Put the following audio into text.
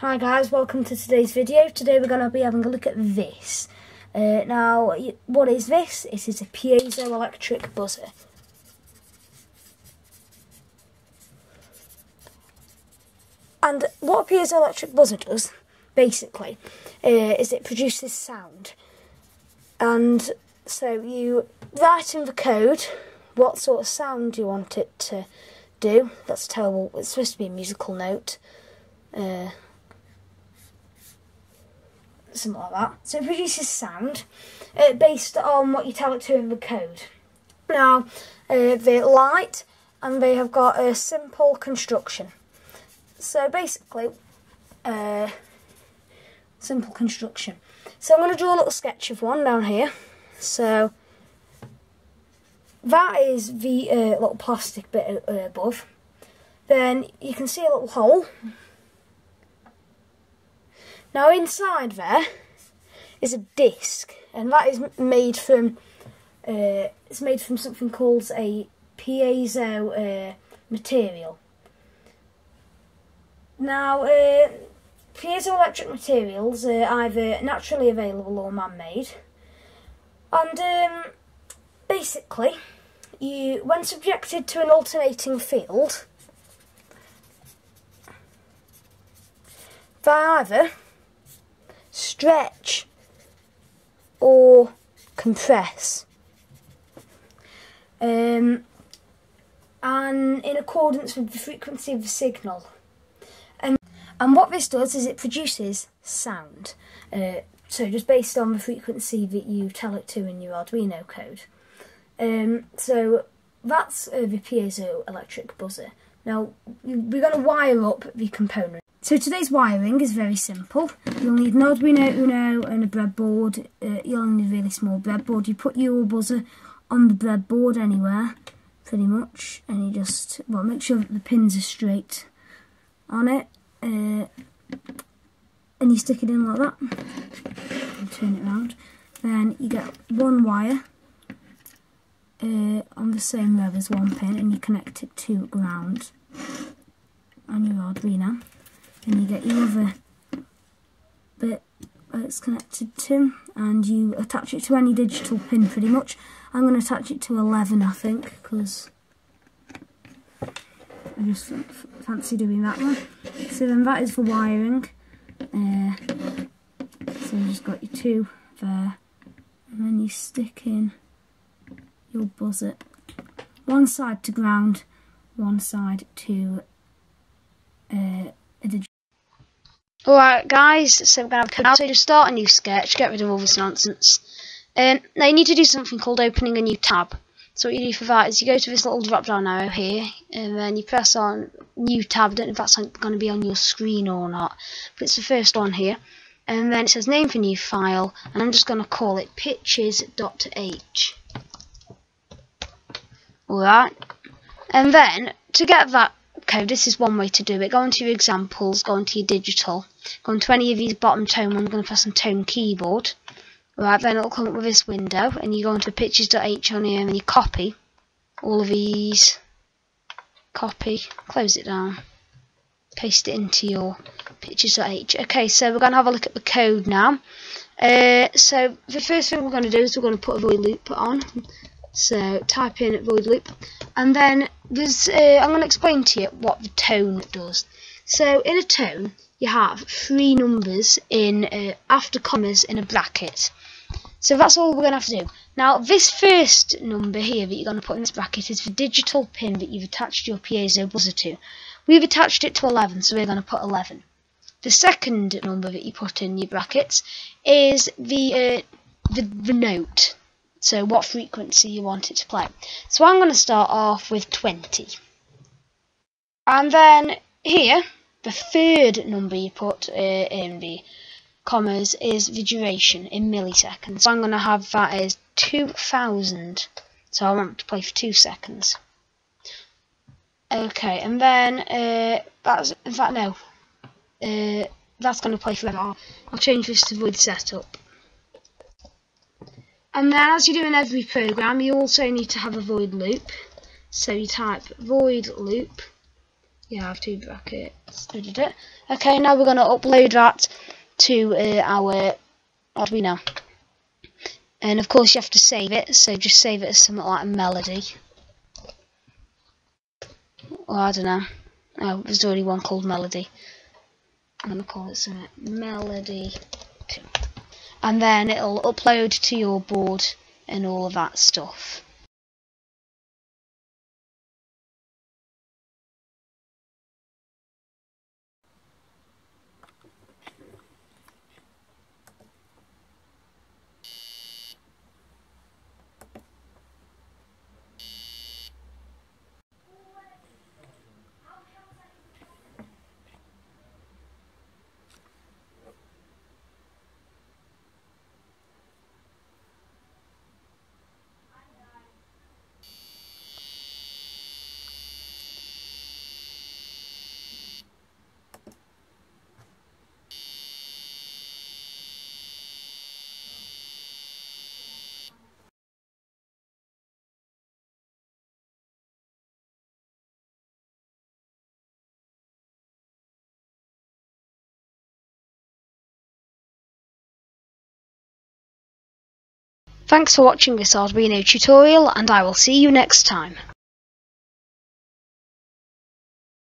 Hi guys, welcome to today's video. Today we're going to be having a look at this. Uh, now, what is this? It is a piezoelectric buzzer. And what a piezoelectric buzzer does, basically, uh, is it produces sound. And so you write in the code what sort of sound you want it to do. That's terrible. It's supposed to be a musical note. Uh, something like that. So it produces sound uh, based on what you tell it to in the code. Now, uh, they're light and they have got a simple construction. So basically, uh, simple construction. So I'm going to draw a little sketch of one down here. So that is the uh, little plastic bit uh, above. Then you can see a little hole now inside there is a disc, and that is made from uh, it's made from something called a piezo uh, material. Now, uh, piezoelectric materials are either naturally available or man-made, and um, basically, you when subjected to an alternating field, they either stretch or compress. Um, and in accordance with the frequency of the signal. And, and what this does is it produces sound. Uh, so just based on the frequency that you tell it to in your Arduino code. Um, so that's uh, the piezoelectric buzzer. Now we're going to wire up the component. So today's wiring is very simple. You'll need an Arduino Uno and a breadboard. Uh, you'll need a really small breadboard. You put your buzzer on the breadboard anywhere, pretty much, and you just well make sure that the pins are straight on it, uh, and you stick it in like that. And turn it around. Then you get one wire uh, on the same row as one pin, and you connect it to ground on your Arduino and you get your other bit it's connected to and you attach it to any digital pin pretty much. I'm going to attach it to 11 I think because I just fancy doing that one. So then that is for wiring. Uh, so you just got your two there and then you stick in your buzzer. One side to ground, one side to uh, Alright guys, so we're going to have so to start a new sketch, get rid of all this nonsense. Um, now you need to do something called opening a new tab. So what you do for that is you go to this little drop down arrow here and then you press on new tab, I don't know if that's going to be on your screen or not, but it's the first one here. And then it says name for new file and I'm just going to call it pitches.h. Alright, and then to get that code, this is one way to do it. Go into your examples, go into your digital, go into any of these bottom tone I'm going to press on tone keyboard. Right, then it'll come up with this window, and you go into pitches.h on here, and you copy all of these, copy, close it down, paste it into your pitches.h. Okay, so we're going to have a look at the code now. Uh, so the first thing we're going to do is we're going to put a void loop on. So type in void loop, and then there's uh, I'm going to explain to you what the tone does. So in a tone, you have three numbers in uh, after commas in a bracket. So that's all we're going to have to do. Now this first number here that you're going to put in this bracket is the digital pin that you've attached your piezo buzzer to. We've attached it to 11, so we're going to put 11. The second number that you put in your brackets is the uh, the, the note so what frequency you want it to play. So I'm going to start off with 20. And then here, the third number you put uh, in the commas is the duration in milliseconds. So I'm going to have that as 2000. So I want to play for 2 seconds. Okay, and then uh, that's, fact no, uh, that's going to play forever. I'll change this to void setup. And then as you do in every program, you also need to have a void loop. So you type void loop, Yeah, I have two brackets. Okay, now we're going to upload that to uh, our Arduino. And of course you have to save it, so just save it as something like a melody. Or I don't know. Oh, there's already one called melody. I'm going to call it something melody 2. And then it'll upload to your board and all of that stuff. Thanks for watching this Arduino tutorial and I will see you next time.